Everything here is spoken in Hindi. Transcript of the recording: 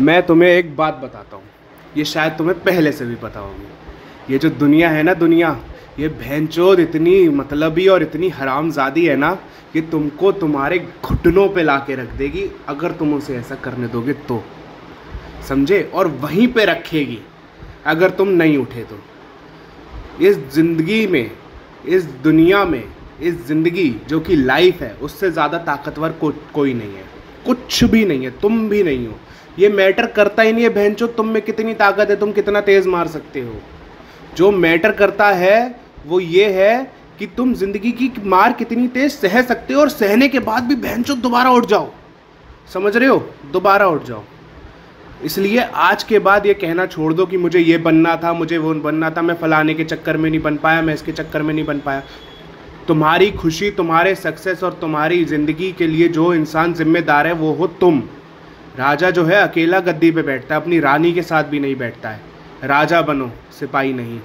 मैं तुम्हें एक बात बताता हूँ। ये शायद तुम्हें पहले से भी पता होगी। ये जो दुनिया है ना दुनिया ये भैंचोद इतनी मतलबी और इतनी हरामजादी है ना कि तुमको तुम्हारे घुटनों पे ला के रख देगी। अगर तुम उसे ऐसा करने दोगे तो। समझे? और वहीं पे रखेगी अगर तुम नहीं उठे तो। इस ज़िंदगी में इस दुनिया में इस ज़िंदगी जो कि लाइफ है उससे ज़्यादा ताकतवर को, कोई नहीं है। कुछ भी नहीं है, तुम भी नहीं हो। ये मैटर करता ही नहीं है, बहन तुम में कितनी ताकत है, तुम कितना तेज़ मार सकते हो। जो मैटर करता है, वो ये है कि तुम ज़िंदगी की मार कितनी तेज सह सकते हो और सहने के बाद भी, बहन दोबारा उठ जाओ। समझ रहे हो? दोबारा उठ जाओ। इसलिए आज के बाद ये कहना छोड़ दो कि मुझे ये बनना था, मुझे वो बनना था, मैं फलाने के चक्कर में नहीं बन पाया, मैं इसके चक्कर में नहीं बन पाया। तुम्हारी खुशी, तुम्हारे सक्सेस और तुम्हारी ज़िंदगी के लिए जो इंसान जिम्मेदार है, वो हो तुम। राजा जो है, अकेला गद्दी पे बैठता है, अपनी रानी के साथ भी नहीं बैठता है। राजा बनो, सिपाही नहीं।